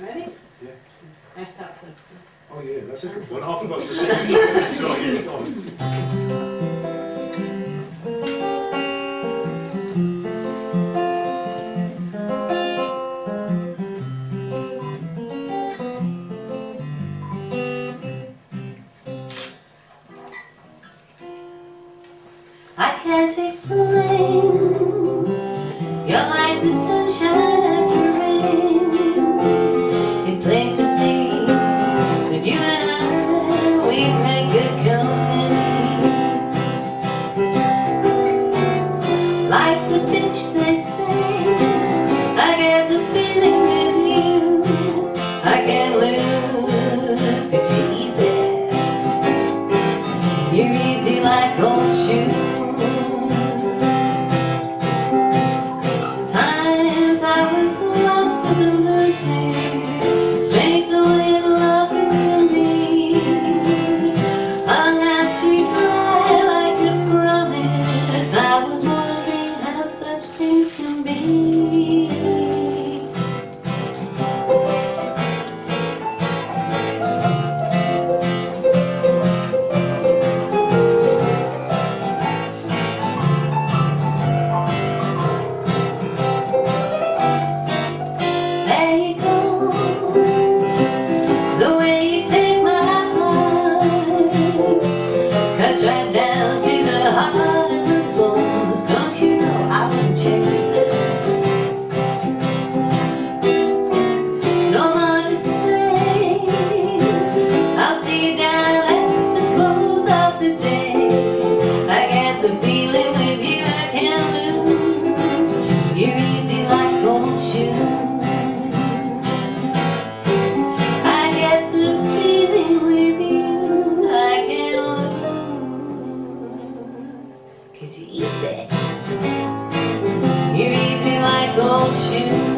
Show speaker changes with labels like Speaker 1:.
Speaker 1: Ready?
Speaker 2: Yeah.
Speaker 1: I start first.
Speaker 2: Oh yeah, that's I
Speaker 3: can't explain. You're like the sunshine. much that got you.